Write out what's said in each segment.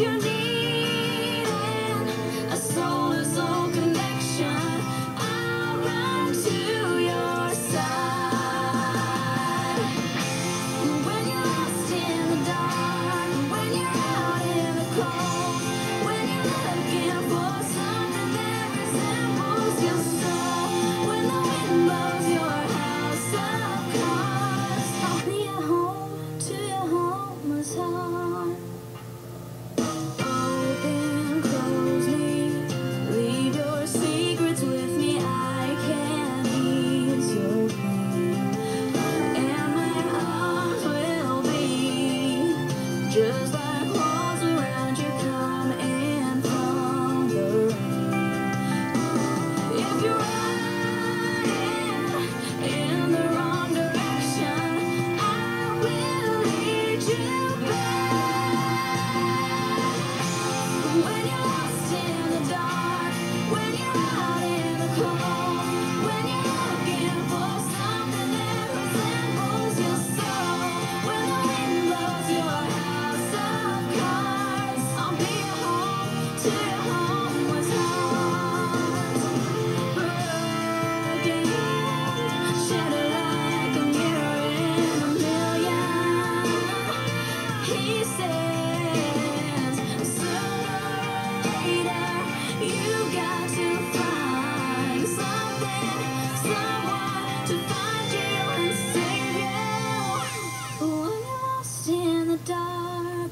if you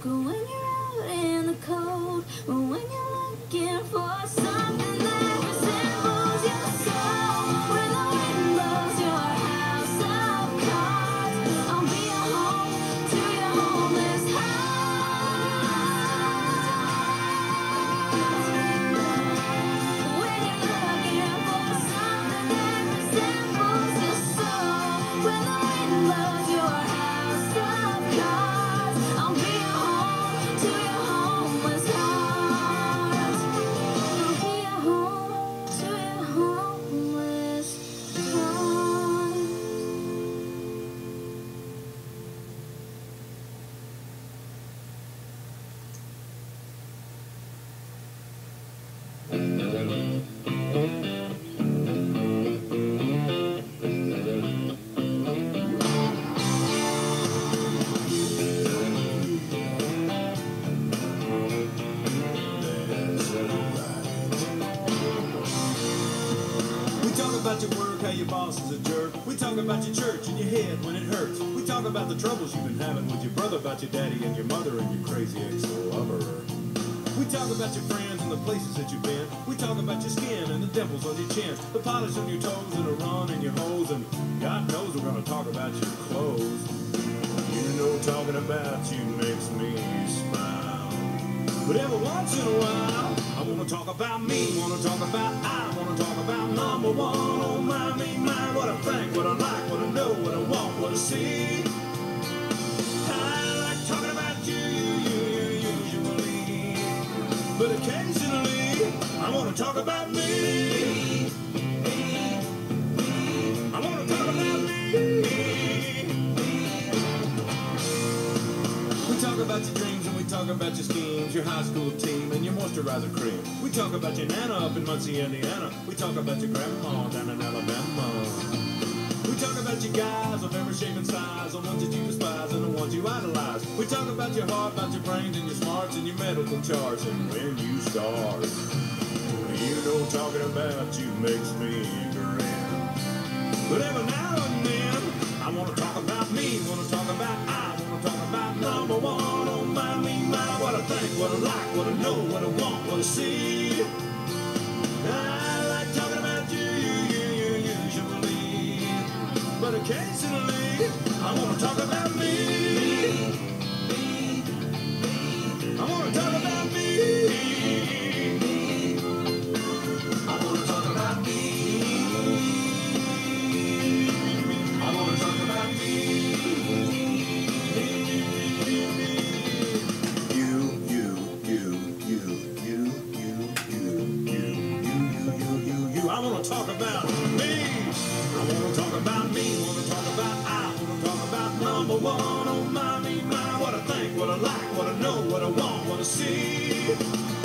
when you're out in the cold, when you're looking for your boss is a jerk. We talk about your church and your head when it hurts. We talk about the troubles you've been having with your brother, about your daddy and your mother and your crazy ex-lover. We talk about your friends and the places that you've been. We talk about your skin and the dimples on your chin, the polish on your toes and the run in your hose, and God knows we're gonna talk about your clothes. You know talking about you makes me smile. But every once in a while, I wanna talk about me, wanna talk about I, wanna talk about number one. Oh my, me, my, what I think, what I like, what I know, what I want, what I see. I like talking about you, you, you, usually. But occasionally, I wanna talk about me. Talk about your dreams and we talk about your schemes, your high school team and your moisturizer cream. We talk about your nana up in Muncie, Indiana. We talk about your grandma down in Alabama. We talk about your guys of every shape and size, the ones that you despise and the ones you idolize. We talk about your heart, about your brains and your smarts and your medical charts and when you start. You know talking about you makes me grin. But every now and then, I wanna talk about what I like, what I know, what I want, what I see. Talk about me. Wanna talk about I. Wanna talk about number one. Oh my, me, my. What I think, what I like, what I know, what I want, what I see.